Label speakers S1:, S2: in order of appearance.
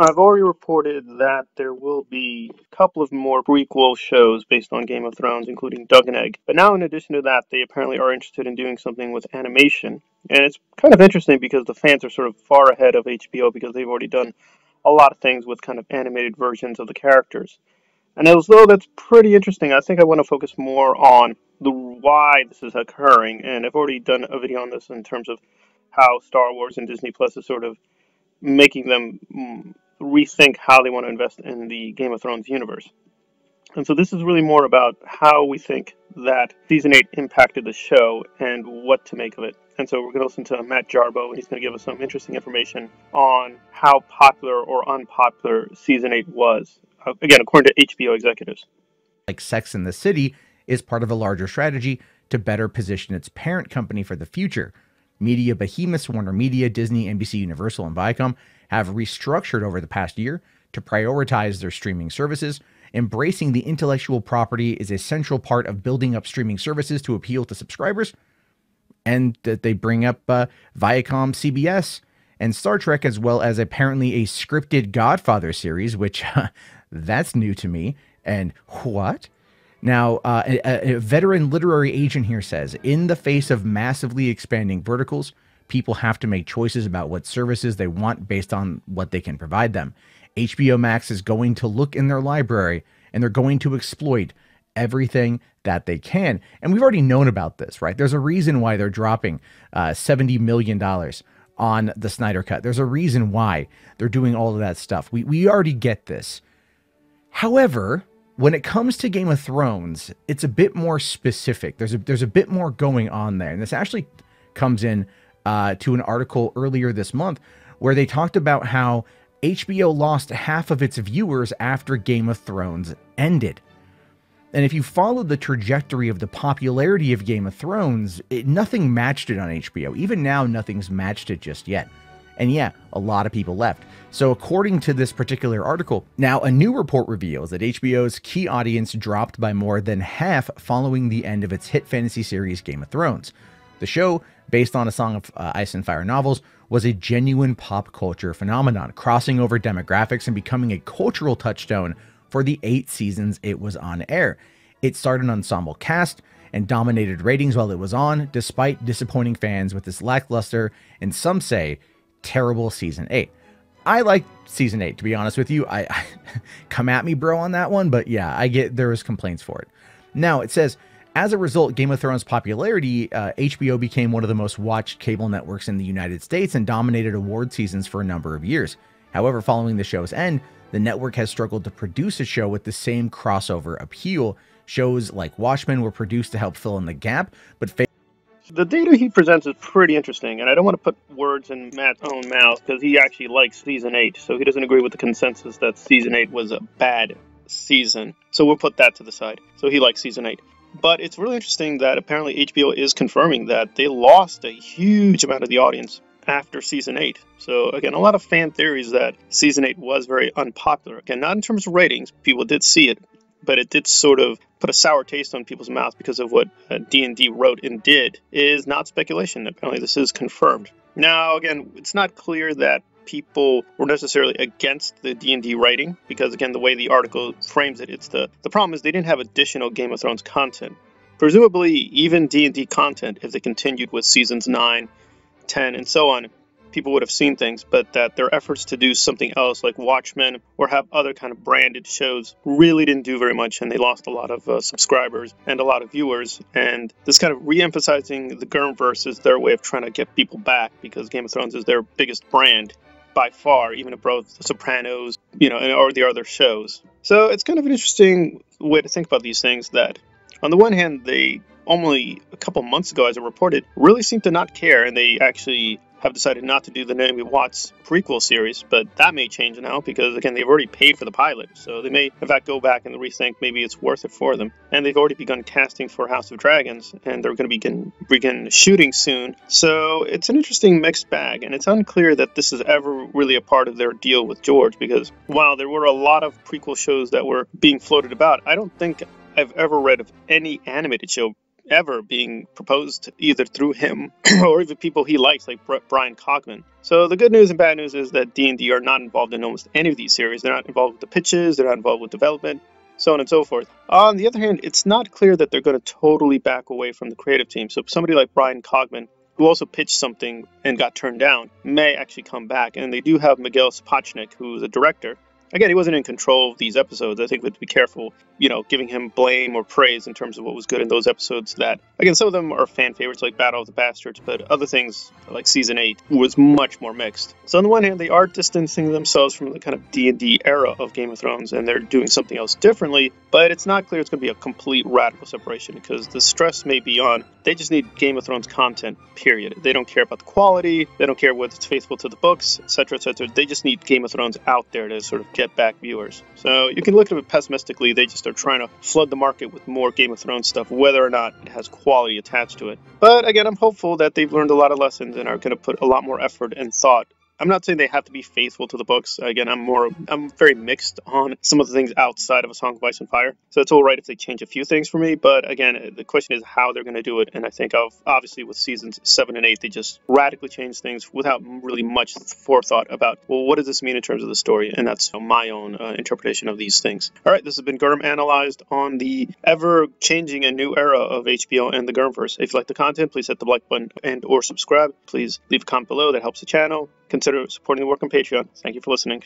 S1: I've already reported that there will be a couple of more prequel shows based on Game of Thrones, including Dunk and Egg. But now, in addition to that, they apparently are interested in doing something with animation. And it's kind of interesting because the fans are sort of far ahead of HBO because they've already done a lot of things with kind of animated versions of the characters. And as though that's pretty interesting, I think I want to focus more on the why this is occurring. And I've already done a video on this in terms of how Star Wars and Disney Plus is sort of making them mm, rethink how they want to invest in the Game of Thrones universe. And so this is really more about how we think that season 8 impacted the show and what to make of it. And so we're going to listen to Matt Jarboe, and he's going to give us some interesting information on how popular or unpopular season 8 was, uh, again, according to HBO executives.
S2: Like Sex in the City is part of a larger strategy to better position its parent company for the future. Media behemoths Warner Media, Disney, NBC Universal, and Viacom have restructured over the past year to prioritize their streaming services. Embracing the intellectual property is a central part of building up streaming services to appeal to subscribers. And that they bring up uh, Viacom, CBS, and Star Trek, as well as apparently a scripted Godfather series, which that's new to me. And what? Now, uh, a, a veteran literary agent here says in the face of massively expanding verticals, people have to make choices about what services they want based on what they can provide them. HBO Max is going to look in their library and they're going to exploit everything that they can. And we've already known about this, right? There's a reason why they're dropping uh, $70 million on the Snyder Cut. There's a reason why they're doing all of that stuff. We, we already get this. However, when it comes to Game of Thrones, it's a bit more specific. There's a, there's a bit more going on there. And this actually comes in uh, to an article earlier this month where they talked about how HBO lost half of its viewers after Game of Thrones ended. And if you followed the trajectory of the popularity of Game of Thrones, it, nothing matched it on HBO. Even now, nothing's matched it just yet. And yeah, a lot of people left. So, according to this particular article, now a new report reveals that HBO's key audience dropped by more than half following the end of its hit fantasy series Game of Thrones. The show, based on a Song of uh, Ice and Fire novels, was a genuine pop culture phenomenon, crossing over demographics and becoming a cultural touchstone for the eight seasons it was on air. It started an ensemble cast and dominated ratings while it was on, despite disappointing fans with this lackluster and some say terrible season 8. I like season 8 to be honest with you. I, I come at me bro on that one, but yeah, I get there was complaints for it. Now, it says as a result, Game of Thrones' popularity, uh, HBO became one of the most watched cable networks in the United States and dominated award seasons for a number of years. However, following the show's end, the network has struggled to produce a show with the same crossover appeal. Shows like Watchmen were produced to help fill in the gap, but
S1: the data he presents is pretty interesting, and I don't want to put words in Matt's own mouth because he actually likes season 8, so he doesn't agree with the consensus that season 8 was a bad season. So we'll put that to the side. So he likes season 8. But it's really interesting that apparently HBO is confirming that they lost a huge amount of the audience after season 8. So, again, a lot of fan theories that season 8 was very unpopular. Again, not in terms of ratings, people did see it, but it did sort of put a sour taste on people's mouths because of what D&D uh, wrote and did is not speculation. Apparently, this is confirmed. Now, again, it's not clear that people were necessarily against the D&D writing because again the way the article frames it it's the the problem is they didn't have additional Game of Thrones content. Presumably even D&D content if they continued with seasons 9, 10 and so on people would have seen things, but that their efforts to do something else like Watchmen or have other kind of branded shows really didn't do very much, and they lost a lot of uh, subscribers and a lot of viewers. And this kind of re-emphasizing the Gurmverse is their way of trying to get people back because Game of Thrones is their biggest brand, by far, even above The Sopranos, you know, or the other shows. So it's kind of an interesting way to think about these things that, on the one hand, they only a couple months ago, as I reported, really seemed to not care, and they actually have decided not to do the Naomi Watts prequel series, but that may change now because again they've already paid for the pilot, so they may in fact go back and rethink maybe it's worth it for them. And they've already begun casting for House of Dragons, and they're going to begin begin shooting soon. So it's an interesting mixed bag, and it's unclear that this is ever really a part of their deal with George because while there were a lot of prequel shows that were being floated about, I don't think I've ever read of any animated show ever being proposed either through him or even people he likes like Bryan Cogman. So the good news and bad news is that D&D are not involved in almost any of these series. They're not involved with the pitches, they're not involved with development, so on and so forth. On the other hand, it's not clear that they're going to totally back away from the creative team. So somebody like Bryan Cogman who also pitched something and got turned down, may actually come back. And they do have Miguel Sapochnik, who's a director, again, he wasn't in control of these episodes. I think we have to be careful, you know, giving him blame or praise in terms of what was good in those episodes. That again, some of them are fan favorites, like Battle of the Bastards, but other things like season eight was much more mixed. So on the one hand, they are distancing themselves from the kind of D and D era of Game of Thrones, and they're doing something else differently. But it's not clear it's going to be a complete radical separation because the stress may be on. They just need Game of Thrones content. Period. They don't care about the quality. They don't care whether it's faithful to the books, etc., etc. They just need Game of Thrones out there to sort of get back viewers. So you can look at it pessimistically. They just are trying to flood the market with more Game of Thrones stuff, whether or not it has quality attached to it. But again, I'm hopeful that they've learned a lot of lessons and are going to put a lot more effort and thought I'm not saying they have to be faithful to the books. Again, I'm more I'm very mixed on some of the things outside of A Song of Ice and Fire. So it's all right if they change a few things for me, but again, the question is how they're going to do it. And I think of obviously with seasons seven and eight, they just radically changed things without really much forethought about well, what does this mean in terms of the story? And that's my own uh, interpretation of these things. All right, this has been Gurm analyzed on the ever changing and new era of HBO and the Gurmverse. If you like the content, please hit the like button and or subscribe. Please leave a comment below that helps the channel consider supporting the work on Patreon. Thank you for listening.